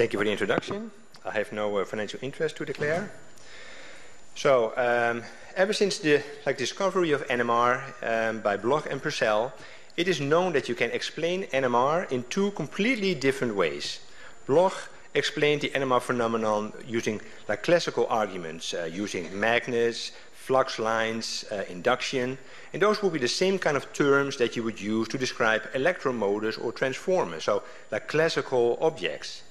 Thank you for the introduction. I have no uh, financial interest to declare. So, um, ever since the like, discovery of NMR um, by Bloch and Purcell, it is known that you can explain NMR in two completely different ways. Bloch explained the NMR phenomenon using like classical arguments, uh, using magnets, flux lines, uh, induction, and those would be the same kind of terms that you would use to describe electromotors or transformers, so like classical objects.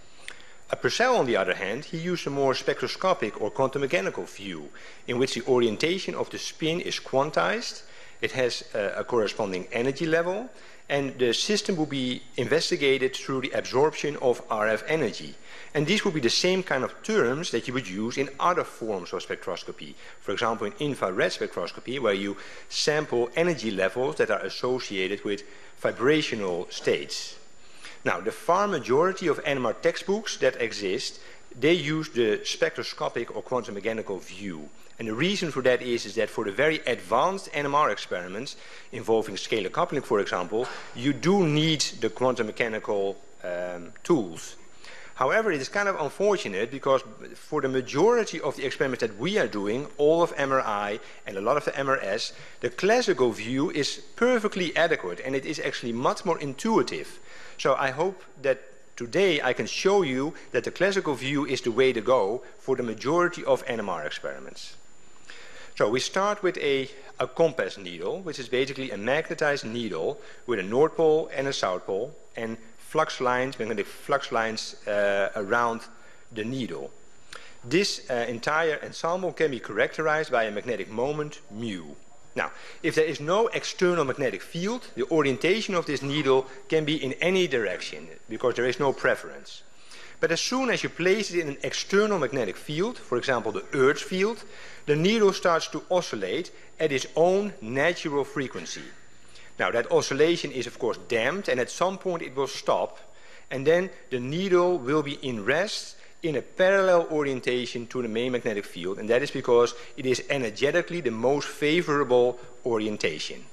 Purcell, on the other hand, he used a more spectroscopic or quantum mechanical view, in which the orientation of the spin is quantized, it has a corresponding energy level, and the system will be investigated through the absorption of RF energy. And these would be the same kind of terms that you would use in other forms of spectroscopy. For example, in infrared spectroscopy, where you sample energy levels that are associated with vibrational states. Now, the far majority of NMR textbooks that exist, they use the spectroscopic or quantum mechanical view. And the reason for that is, is that for the very advanced NMR experiments involving scalar coupling, for example, you do need the quantum mechanical um, tools. However, it is kind of unfortunate because for the majority of the experiments that we are doing, all of MRI and a lot of the MRS, the classical view is perfectly adequate and it is actually much more intuitive. So I hope that today I can show you that the classical view is the way to go for the majority of NMR experiments. So we start with a, a compass needle, which is basically a magnetized needle with a north pole and a south pole, and flux lines, magnetic flux lines uh, around the needle. This uh, entire ensemble can be characterized by a magnetic moment mu. Now, if there is no external magnetic field, the orientation of this needle can be in any direction because there is no preference. But as soon as you place it in an external magnetic field, for example the Earth's field, the needle starts to oscillate at its own natural frequency. Now that oscillation is of course damped and at some point it will stop and then the needle will be in rest in a parallel orientation to the main magnetic field and that is because it is energetically the most favorable orientation.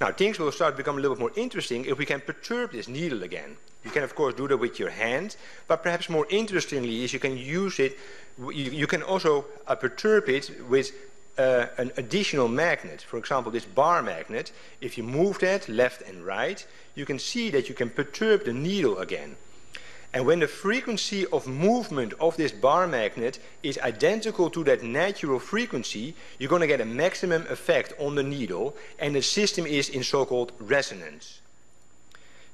Now things will start to become a little bit more interesting if we can perturb this needle again. You can of course do that with your hand, but perhaps more interestingly is you can use it, you, you can also uh, perturb it with uh, an additional magnet, for example this bar magnet, if you move that left and right, you can see that you can perturb the needle again. And when the frequency of movement of this bar magnet is identical to that natural frequency, you're going to get a maximum effect on the needle, and the system is in so-called resonance.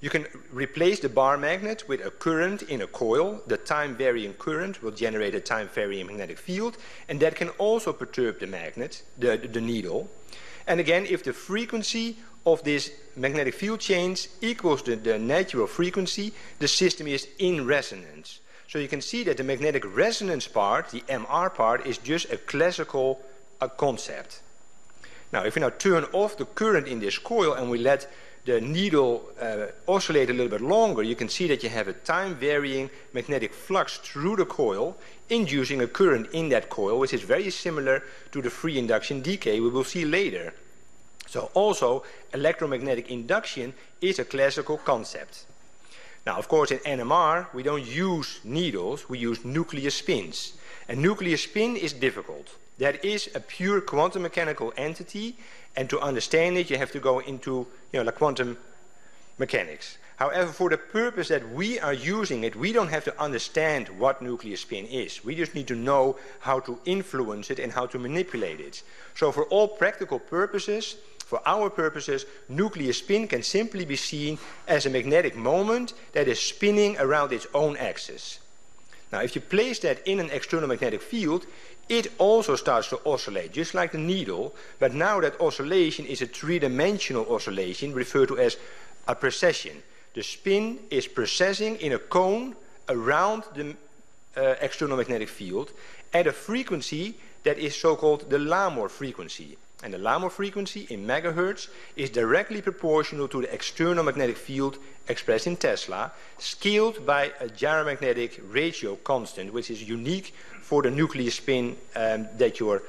You can replace the bar magnet with a current in a coil. The time varying current will generate a time varying magnetic field, and that can also perturb the magnet, the, the needle. And again, if the frequency of this magnetic field change equals the, the natural frequency, the system is in resonance. So you can see that the magnetic resonance part, the MR part, is just a classical concept. Now, if we now turn off the current in this coil and we let the needle uh, oscillate a little bit longer, you can see that you have a time-varying magnetic flux through the coil, inducing a current in that coil, which is very similar to the free induction decay we will see later. So also, electromagnetic induction is a classical concept. Now, of course, in NMR, we don't use needles, we use nuclear spins. And nuclear spin is difficult. That is a pure quantum mechanical entity, and to understand it, you have to go into you know, like quantum mechanics. However, for the purpose that we are using it, we don't have to understand what nuclear spin is. We just need to know how to influence it and how to manipulate it. So for all practical purposes, for our purposes, nuclear spin can simply be seen as a magnetic moment that is spinning around its own axis. Now, if you place that in an external magnetic field, it also starts to oscillate, just like the needle, but now that oscillation is a three-dimensional oscillation referred to as a precession. The spin is precessing in a cone around the uh, external magnetic field at a frequency that is so-called the Larmor frequency. And the Larmor frequency in megahertz is directly proportional to the external magnetic field expressed in Tesla, scaled by a gyromagnetic ratio constant, which is unique for the nuclear spin um, that you're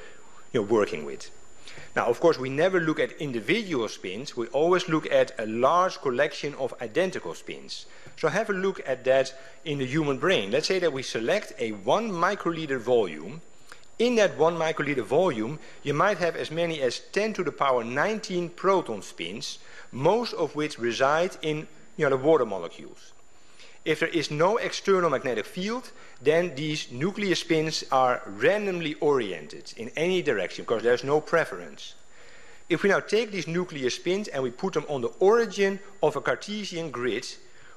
you know, working with. Now, of course, we never look at individual spins. We always look at a large collection of identical spins. So have a look at that in the human brain. Let's say that we select a 1 microliter volume. In that 1 microliter volume, you might have as many as 10 to the power 19 proton spins, most of which reside in you know, the water molecules. If there is no external magnetic field, then these nuclear spins are randomly oriented in any direction because there's no preference. If we now take these nuclear spins and we put them on the origin of a Cartesian grid,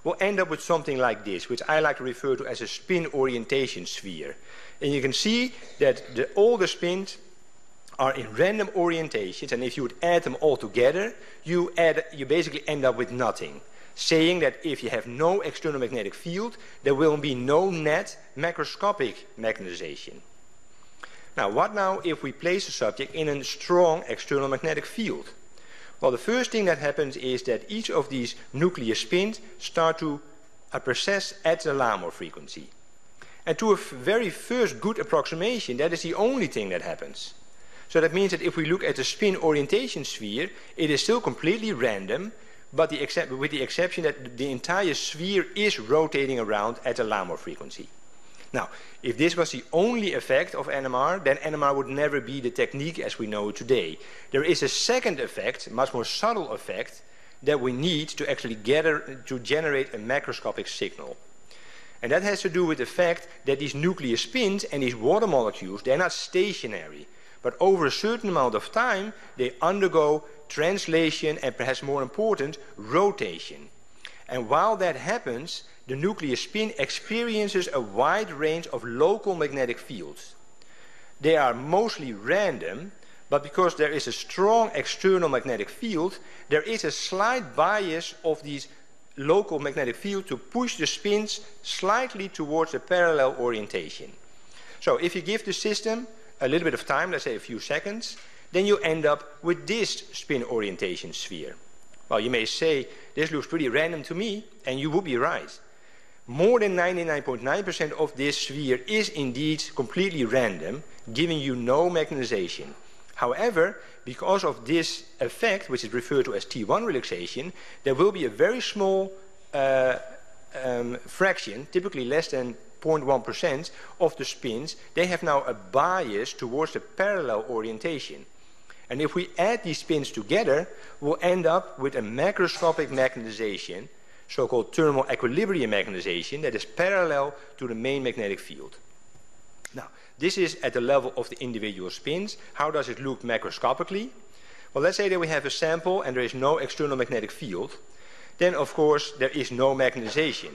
we'll end up with something like this, which I like to refer to as a spin orientation sphere. And you can see that the, all the spins are in random orientations, and if you would add them all together, you, add, you basically end up with nothing saying that if you have no external magnetic field, there will be no net macroscopic magnetization. Now, what now if we place a subject in a strong external magnetic field? Well, the first thing that happens is that each of these nuclear spins start to uh, precess at the Larmor frequency. And to a very first good approximation, that is the only thing that happens. So that means that if we look at the spin orientation sphere, it is still completely random, but the with the exception that the entire sphere is rotating around at a Larmor frequency. Now, if this was the only effect of NMR, then NMR would never be the technique as we know it today. There is a second effect, much more subtle effect, that we need to actually gather, to generate a macroscopic signal. And that has to do with the fact that these nuclear spins and these water molecules, they're not stationary. But over a certain amount of time, they undergo translation, and perhaps more important, rotation. And while that happens, the nuclear spin experiences a wide range of local magnetic fields. They are mostly random, but because there is a strong external magnetic field, there is a slight bias of these local magnetic field to push the spins slightly towards a parallel orientation. So if you give the system a little bit of time, let's say a few seconds, then you end up with this spin orientation sphere. Well, you may say, this looks pretty random to me, and you would be right. More than 99.9% of this sphere is indeed completely random, giving you no magnetization. However, because of this effect, which is referred to as T1 relaxation, there will be a very small uh, um, fraction, typically less than 0.1% of the spins, they have now a bias towards the parallel orientation. And if we add these spins together, we'll end up with a macroscopic magnetization, so-called thermal equilibrium magnetization, that is parallel to the main magnetic field. Now, this is at the level of the individual spins. How does it look macroscopically? Well, let's say that we have a sample and there is no external magnetic field. Then, of course, there is no magnetization.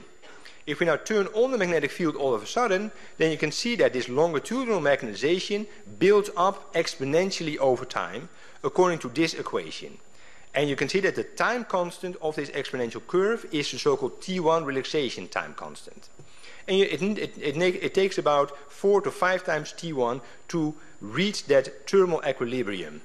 If we now turn on the magnetic field all of a sudden, then you can see that this longitudinal magnetization builds up exponentially over time according to this equation. And you can see that the time constant of this exponential curve is the so-called T1 relaxation time constant. And it, it, it, it, takes about four to five times T1 to reach that thermal equilibrium.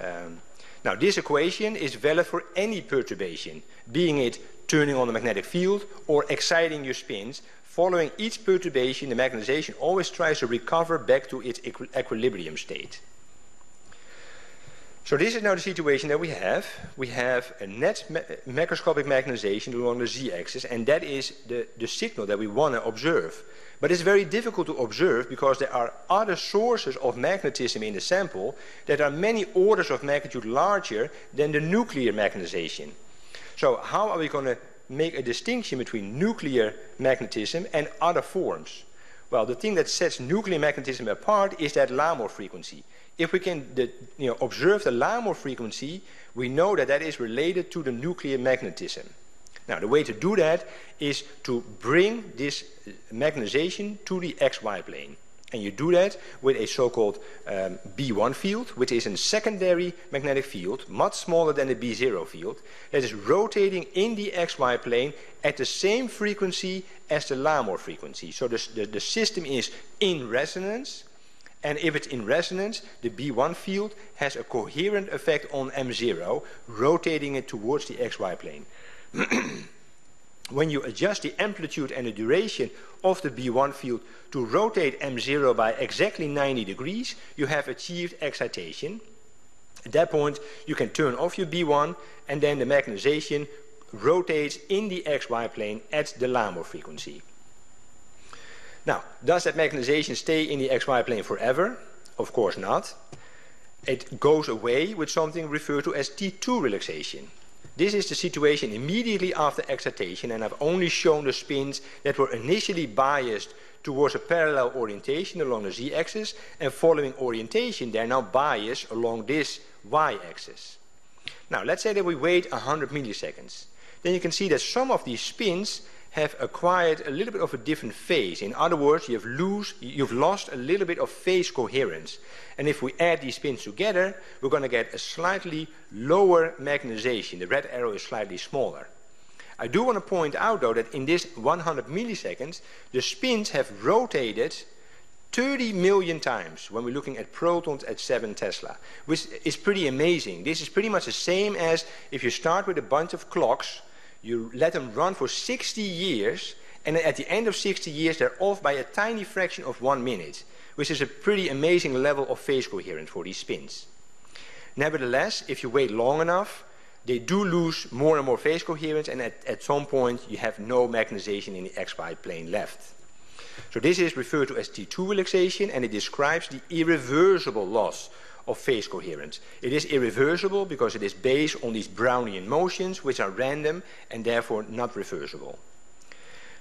Um, now this equation is valid for any perturbation, being it turning on the magnetic field or exciting your spins. Following each perturbation, the magnetization always tries to recover back to its equi equilibrium state. So this is now the situation that we have. We have a net ma macroscopic magnetization along the z-axis, and that is the, the signal that we want to observe. But it's very difficult to observe because there are other sources of magnetism in the sample that are many orders of magnitude larger than the nuclear magnetization. So how are we going to make a distinction between nuclear magnetism and other forms? Well, the thing that sets nuclear magnetism apart is that Larmor frequency. If we can you know, observe the Larmor frequency, we know that that is related to the nuclear magnetism. Now, the way to do that is to bring this magnetization to the xy plane. And you do that with a so-called um, B1 field, which is a secondary magnetic field, much smaller than the B0 field, that is rotating in the xy plane at the same frequency as the Larmor frequency. So the, the, the system is in resonance, and if it's in resonance, the B1 field has a coherent effect on M0, rotating it towards the xy plane. when you adjust the amplitude and the duration of the B1 field to rotate M0 by exactly 90 degrees, you have achieved excitation. At that point, you can turn off your B1 and then the magnetization rotates in the xy plane at the Larmor frequency. Now, does that magnetization stay in the xy plane forever? Of course not. It goes away with something referred to as T2 relaxation. This is the situation immediately after excitation and I've only shown the spins that were initially biased towards a parallel orientation along the z-axis and following orientation they're now biased along this y-axis. Now let's say that we wait 100 milliseconds. Then you can see that some of these spins have acquired a little bit of a different phase. In other words, you've, lose, you've lost a little bit of phase coherence. And if we add these spins together, we're going to get a slightly lower magnetization. The red arrow is slightly smaller. I do want to point out though that in this 100 milliseconds, the spins have rotated 30 million times when we're looking at protons at 7 Tesla, which is pretty amazing. This is pretty much the same as if you start with a bunch of clocks you let them run for 60 years, and at the end of 60 years, they're off by a tiny fraction of one minute, which is a pretty amazing level of phase coherence for these spins. Nevertheless, if you wait long enough, they do lose more and more phase coherence, and at, at some point, you have no magnetization in the xy plane left. So this is referred to as T2 relaxation, and it describes the irreversible loss of phase coherence. It is irreversible because it is based on these Brownian motions which are random and therefore not reversible.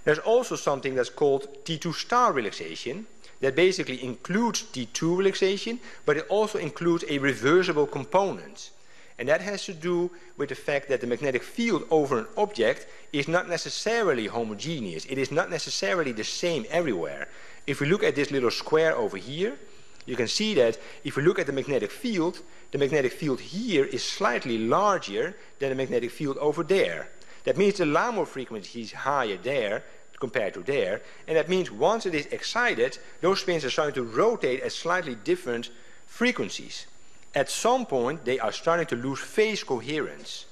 There's also something that's called T2 star relaxation that basically includes T2 relaxation but it also includes a reversible component. And that has to do with the fact that the magnetic field over an object is not necessarily homogeneous. It is not necessarily the same everywhere. If we look at this little square over here, you can see that if we look at the magnetic field, the magnetic field here is slightly larger than the magnetic field over there. That means the Larmor frequency is higher there compared to there. And that means once it is excited, those spins are starting to rotate at slightly different frequencies. At some point, they are starting to lose phase coherence.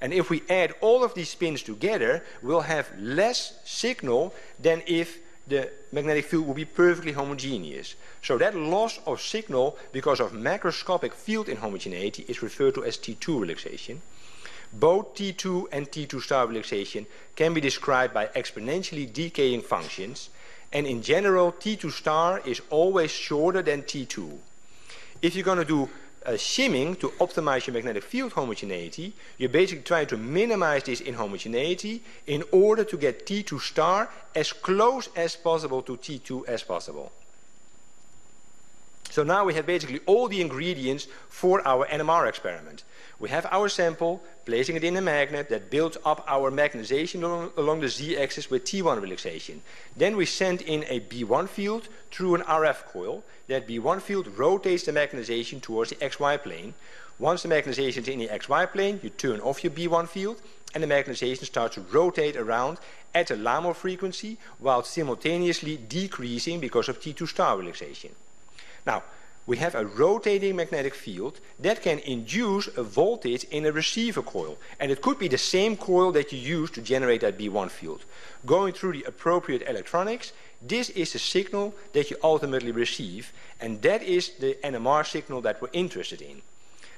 And if we add all of these spins together, we'll have less signal than if the magnetic field will be perfectly homogeneous. So that loss of signal because of macroscopic field inhomogeneity is referred to as T2 relaxation. Both T2 and T2 star relaxation can be described by exponentially decaying functions and in general T2 star is always shorter than T2. If you're going to do uh, shimming to optimize your magnetic field homogeneity, you're basically trying to minimize this inhomogeneity in order to get T2 star as close as possible to T2 as possible. So now we have basically all the ingredients for our NMR experiment. We have our sample, placing it in a magnet that builds up our magnetization along, the z-axis with T1 relaxation. Then we send in a B1 field through an RF coil. That B1 field rotates the magnetization towards the XY plane. Once the magnetization is in the XY plane, you turn off your B1 field and the magnetization starts to rotate around at a Larmor frequency while simultaneously decreasing because of T2 star relaxation. Now, we have a rotating magnetic field that can induce a voltage in a receiver coil. And it could be the same coil that you use to generate that B1 field. Going through the appropriate electronics, this is the signal that you ultimately receive. And that is the NMR signal that we're interested in.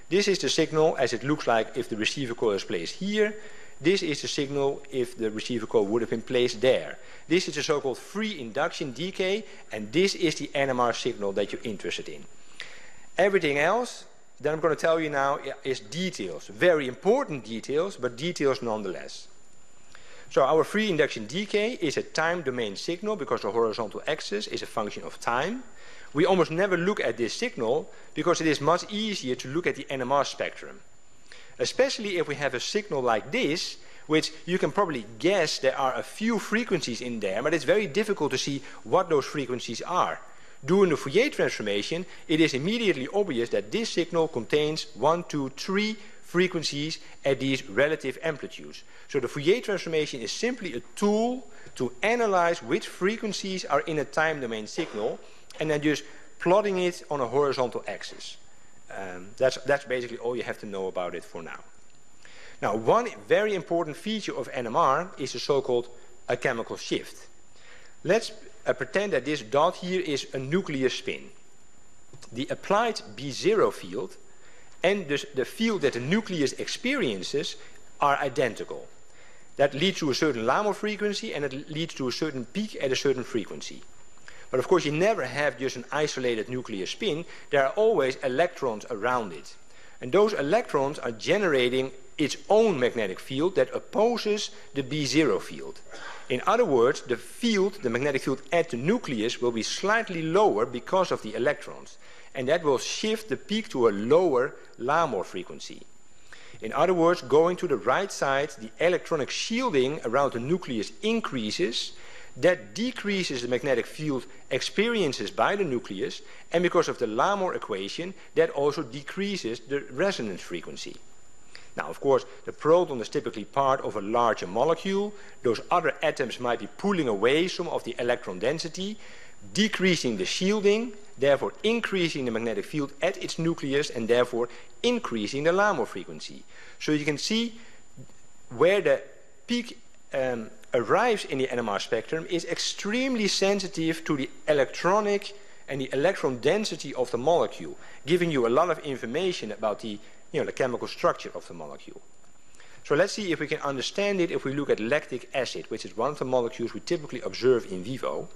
This is the signal as it looks like if the receiver coil is placed here. This is the signal if the receiver coil would have been placed there. This is the so-called free induction decay, and this is the NMR signal that you're interested in. Everything else that I'm going to tell you now is details, very important details, but details nonetheless. So our free induction decay is a time domain signal because the horizontal axis is a function of time. We almost never look at this signal because it is much easier to look at the NMR spectrum. Especially if we have a signal like this, which you can probably guess there are a few frequencies in there, but it's very difficult to see what those frequencies are. Doing the Fourier transformation, it is immediately obvious that this signal contains one, two, three frequencies at these relative amplitudes. So the Fourier transformation is simply a tool to analyze which frequencies are in a time domain signal and then just plotting it on a horizontal axis. Um, that's, that's basically all you have to know about it for now. Now, one very important feature of NMR is the so-called a chemical shift. Let's uh, pretend that this dot here is a nuclear spin. The applied B0 field and dus the field that the nucleus experiences are identical. That leads to a certain Larmor frequency and it leads to a certain peak at a certain frequency. But of course you never have just an isolated nuclear spin. There are always electrons around it. And those electrons are generating its own magnetic field that opposes the B0 field. In other words, the field, the magnetic field at the nucleus will be slightly lower because of the electrons. And that will shift the peak to a lower Larmor frequency. In other words, going to the right side, the electronic shielding around the nucleus increases. That decreases the magnetic field experiences by the nucleus. And because of the Larmor equation, that also decreases the resonance frequency. Now, of course, the proton is typically part of a larger molecule. Those other atoms might be pulling away some of the electron density, decreasing the shielding, therefore increasing the magnetic field at its nucleus and therefore increasing the Larmor frequency. So you can see where the peak um, arrives in the NMR spectrum is extremely sensitive to the electronic and the electron density of the molecule, giving you a lot of information about the, you know, the chemical structure of the molecule. So let's see if we can understand it if we look at lactic acid, which is one of the molecules we typically observe in vivo.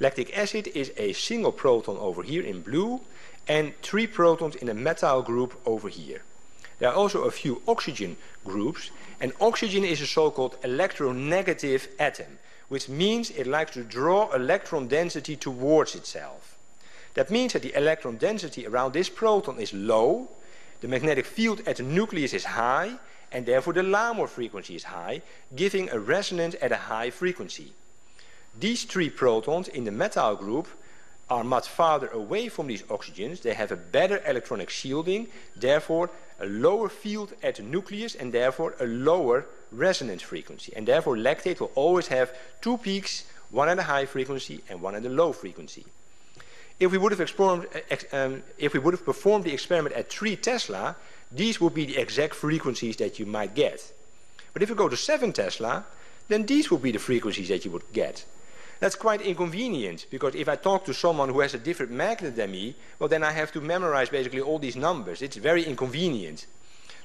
Lactic acid is a single proton over here in blue and three protons in a methyl group over here. There are also a few oxygen groups and oxygen is a so-called electronegative atom which means it likes to draw electron density towards itself. That means that the electron density around this proton is low, the magnetic field at the nucleus is high and therefore the Larmor frequency is high, giving a resonance at a high frequency. These three protons in the methyl group are much farther away from these oxygens. They have a better electronic shielding, therefore a lower field at the nucleus and therefore a lower resonance frequency. And therefore lactate will always have two peaks, one at a high frequency and one at a low frequency. If we would have, um, if we would have performed the experiment at 3 Tesla, these would be the exact frequencies that you might get. But if you go to 7 Tesla, then these would be the frequencies that you would get. That's quite inconvenient because if I talk to someone who has a different magnet than me, well then I have to memorize basically all these numbers. It's very inconvenient.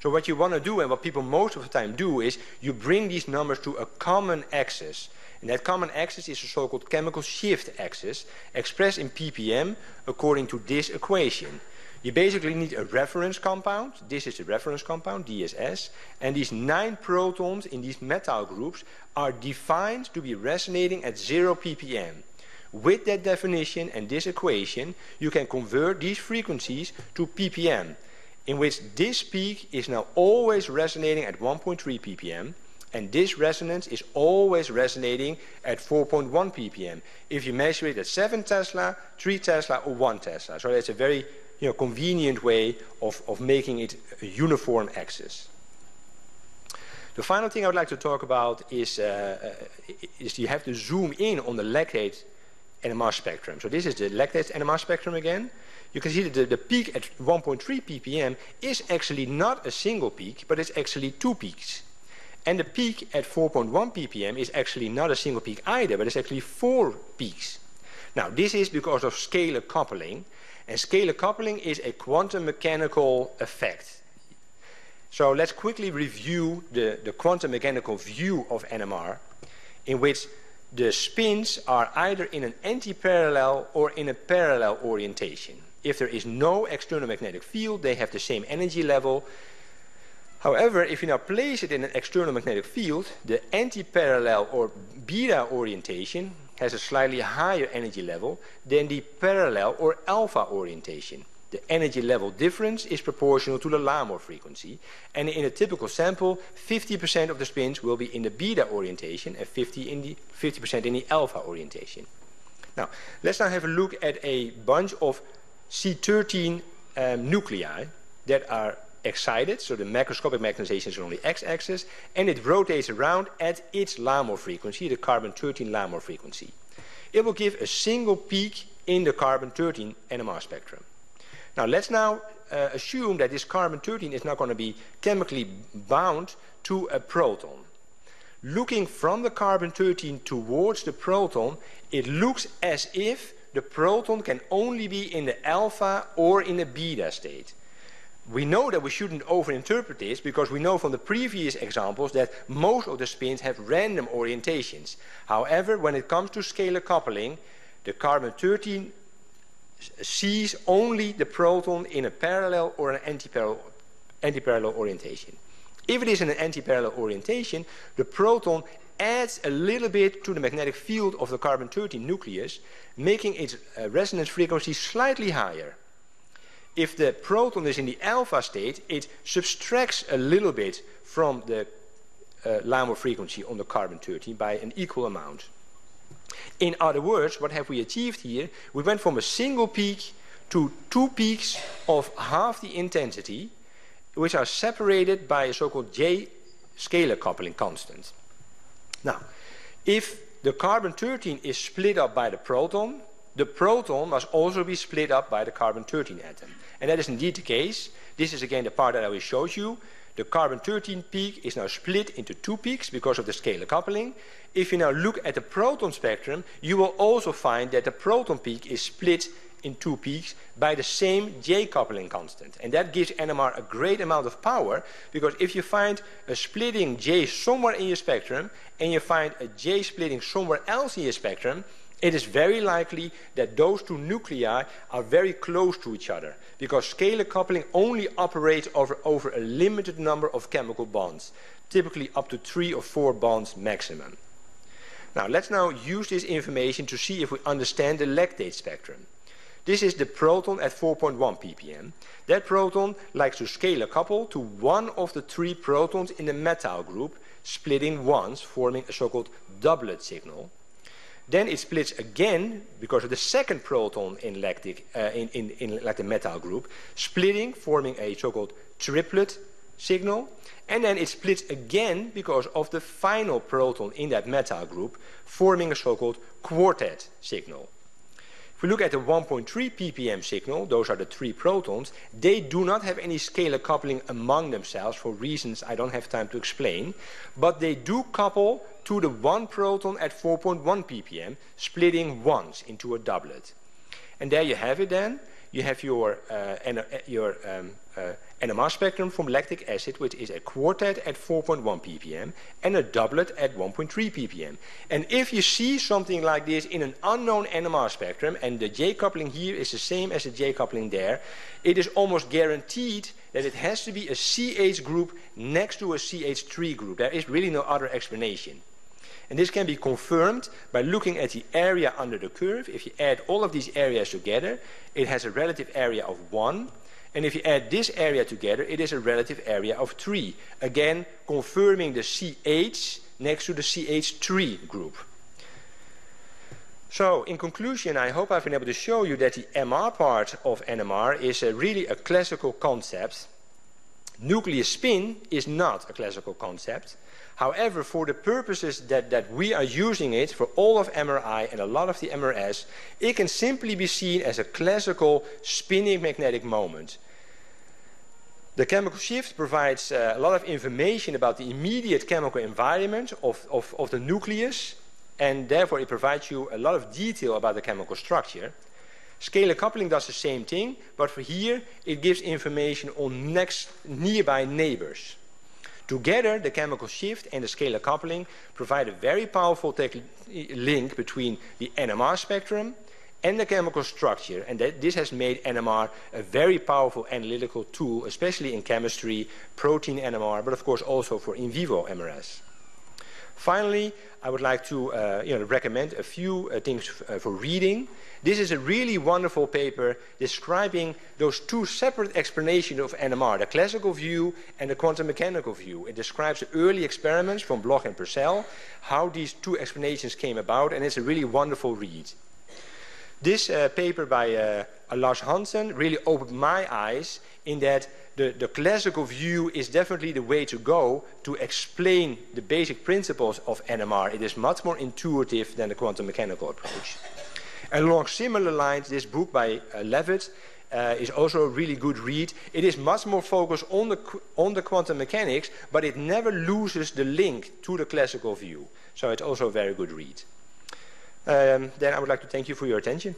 So what you want to do and what people most of the time do is you bring these numbers to a common axis. And that common axis is a so-called chemical shift axis expressed in ppm according to this equation. You basically need a reference compound. This is the reference compound, DSS. And these nine protons in these methyl groups are defined to be resonating at 0 ppm. With that definition and this equation, you can convert these frequencies to ppm, in which this peak is now always resonating at 1.3 ppm, and this resonance is always resonating at 4.1 ppm. If you measure it at 7 Tesla, 3 Tesla, or 1 Tesla. So that's a very you know, convenient way of, of making it a uniform axis. The final thing I would like to talk about is, uh, uh is you have to zoom in on the lactate NMR spectrum. So this is the lactate NMR spectrum again. You can see that the, the peak at 1.3 ppm is actually not a single peak, but it's actually two peaks. And the peak at 4.1 ppm is actually not a single peak either, but it's actually four peaks. Now, this is because of scalar coupling, and scalar coupling is a quantum mechanical effect. So let's quickly review the, the quantum mechanical view of NMR, in which the spins are either in an anti-parallel or in a parallel orientation. If there is no external magnetic field, they have the same energy level. However, if you now place it in an external magnetic field, the anti-parallel or beta orientation has a slightly higher energy level than the parallel or alpha orientation. The energy level difference is proportional to the Larmor frequency. And in a typical sample, 50% of the spins will be in the beta orientation and 50 in the 50% in the alpha orientation. Now, let's now have a look at a bunch of C13 um, nuclei that are excited, so the macroscopic magnetization is on the x-axis, and it rotates around at its Larmor frequency, the carbon-13 Larmor frequency. It will give a single peak in the carbon-13 NMR spectrum. Now let's now uh, assume that this carbon-13 is not going to be chemically bound to a proton. Looking from the carbon-13 towards the proton, it looks as if the proton can only be in the alpha or in the beta state. We know that we shouldn't overinterpret this because we know from the previous examples that most of the spins have random orientations. However, when it comes to scalar coupling, the carbon-13 sees only the proton in a parallel or an antiparallel, antiparallel orientation. If it is in an antiparallel orientation, the proton adds a little bit to the magnetic field of the carbon-13 nucleus, making its uh, resonance frequency slightly higher. If the proton is in the alpha state, it subtracts a little bit from the uh, Larmor frequency on the carbon-13 by an equal amount. In other words, what have we achieved here? We went from a single peak to two peaks of half the intensity, which are separated by a so-called J scalar coupling constant. Now, if the carbon-13 is split up by the proton, the proton must also be split up by the carbon-13 atom. And that is indeed the case. This is again the part that I will show you. The carbon-13 peak is now split into two peaks because of the scalar coupling. If you now look at the proton spectrum, you will also find that the proton peak is split in two peaks by the same J coupling constant. And that gives NMR a great amount of power because if you find a splitting J somewhere in your spectrum and you find a J splitting somewhere else in your spectrum, it is very likely that those two nuclei are very close to each other because scalar coupling only operates over, over a limited number of chemical bonds, typically up to three or four bonds maximum. Now let's now use this information to see if we understand the lactate spectrum. This is the proton at 4.1 ppm. That proton likes to scalar couple to one of the three protons in the methyl group, splitting once, forming a so-called doublet signal. Then it splits again because of the second proton in lactic, uh, in, in, in the methyl group, splitting, forming a so-called triplet signal. And then it splits again because of the final proton in that methyl group, forming a so-called quartet signal. If we look at the 1.3 ppm signal, those are the three protons, they do not have any scalar coupling among themselves for reasons I don't have time to explain, but they do couple to the one proton at 4.1 ppm, splitting once into a doublet. And there you have it then. You have your, uh, your um, uh, NMR spectrum from lactic acid, which is a quartet at 4.1 ppm and a doublet at 1.3 ppm. And if you see something like this in an unknown NMR spectrum, and the J coupling here is the same as the J coupling there, it is almost guaranteed that it has to be a CH group next to a CH3 group. There is really no other explanation. And this can be confirmed by looking at the area under the curve. If you add all of these areas together, it has a relative area of 1. And if you add this area together, it is a relative area of 3. Again, confirming the CH next to the CH3 group. So, in conclusion, I hope I've been able to show you that the MR part of NMR is a really a classical concept. Nuclear spin is not a classical concept. However, for the purposes that, that we are using it, for all of MRI and a lot of the MRS, it can simply be seen as a classical spinning magnetic moment. The chemical shift provides uh, a lot of information about the immediate chemical environment of, of, of the nucleus, and therefore it provides you a lot of detail about the chemical structure. Scalar coupling does the same thing, but for here it gives information on next nearby neighbors. Together, the chemical shift and the scalar coupling provide a very powerful link between the NMR spectrum and the chemical structure. And that this has made NMR a very powerful analytical tool, especially in chemistry, protein NMR, but of course also for in vivo MRS. Finally, I would like to uh, you know, recommend a few uh, things uh, for reading. This is a really wonderful paper describing those two separate explanations of NMR, the classical view and the quantum mechanical view. It describes the early experiments from Bloch and Purcell, how these two explanations came about, and it's a really wonderful read. This uh, paper by uh, Lars Hanson really opened my eyes in that the, the classical view is definitely the way to go to explain the basic principles of NMR. It is much more intuitive than the quantum mechanical approach. And along similar lines, this book by uh, Levitt uh, is also a really good read. It is much more focused on the, on the quantum mechanics, but it never loses the link to the classical view. So it's also a very good read. Um, then I would like to thank you for your attention.